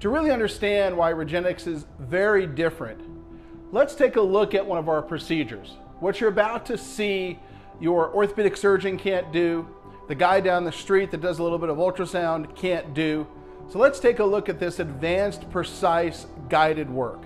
To really understand why Regenexx is very different, let's take a look at one of our procedures. What you're about to see, your orthopedic surgeon can't do, the guy down the street that does a little bit of ultrasound can't do. So let's take a look at this advanced, precise, guided work.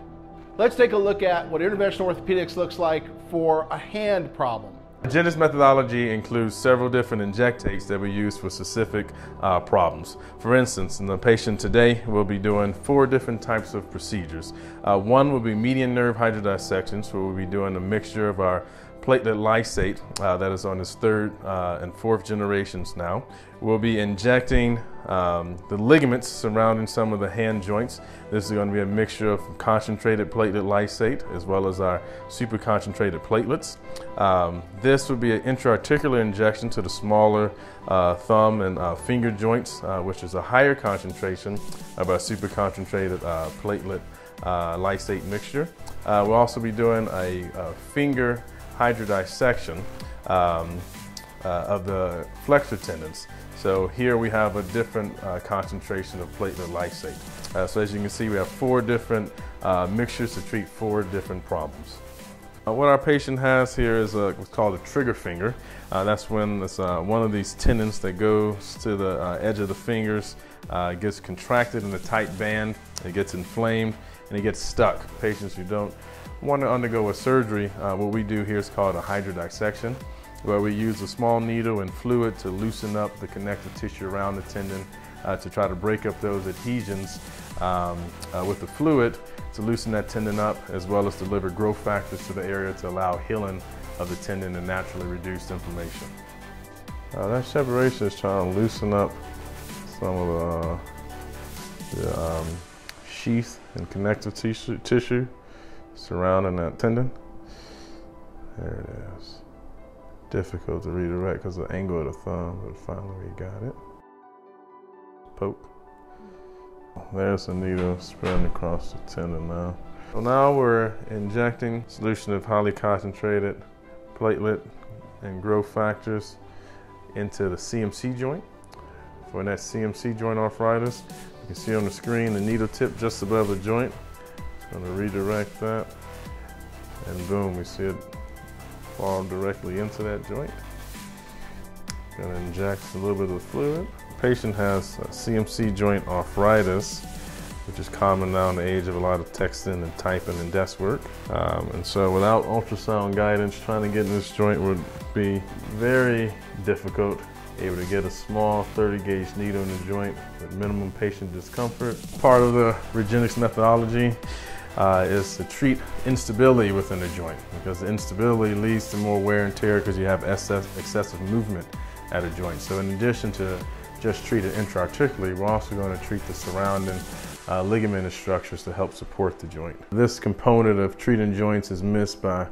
Let's take a look at what interventional orthopedics looks like for a hand problem. Regenexx methodology includes several different injectates that we use for specific uh, problems. For instance, in the patient today, we'll be doing four different types of procedures. Uh, one will be median nerve hydrodissections, where we'll be doing a mixture of our platelet lysate uh, that is on its third uh, and fourth generations now. We'll be injecting um, the ligaments surrounding some of the hand joints. This is going to be a mixture of concentrated platelet lysate as well as our super concentrated platelets. Um, this would be an intra-articular injection to the smaller uh, thumb and uh, finger joints, uh, which is a higher concentration of our super concentrated uh, platelet lysate mixture. we'll also be doing a, a finger hydrodissection um, uh, of the flexor tendons. So here we have a different uh, concentration of platelet lysate. Uh, so as you can see, we have four different uh, mixtures to treat four different problems. Uh, what our patient has here is a, what's called a trigger finger. Uh, that's when it's one of these tendons that goes to the edge of the fingers, gets contracted in a tight band, it gets inflamed, and it gets stuck. Patients who don't want to undergo a surgery, uh, what we do here is called a hydrodissection, where we use a small needle and fluid to loosen up the connective tissue around the tendon uh, to try to break up those adhesions um, uh, with the fluid to loosen that tendon up as well as deliver growth factors to the area to allow healing of the tendon and naturally reduce inflammation. Uh, that separation is trying to loosen up some of the, the um, sheath and connective tissue, tissue surrounding that tendon. There it is. Difficult to redirect because of the angle of the thumb, but finally we got it. Poke. There's the needle spreading across the tendon now. So now we're injecting solution of highly concentrated platelet and growth factors into the CMC joint. For that CMC joint arthritis, you can see on the screen the needle tip just above the joint. Gonna redirect that. And boom, we see it fall directly into that joint. Gonna inject a little bit of fluid. Patient has CMC joint arthritis, which is common now in the age of a lot of texting and typing and desk work. Um, and so without ultrasound guidance, trying to get in this joint would be very difficult able to get a small 30 gauge needle in the joint with minimum patient discomfort. Part of the Regenexx methodology uh, is to treat instability within the joint because the instability leads to more wear and tear because you have excess, excessive movement at a joint. So in addition to just treat it intra-articularly, we're also going to treat the surrounding uh, ligament structures to help support the joint. This component of treating joints is missed by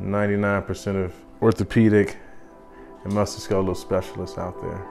99% of orthopedic and musculoskeletal specialists out there.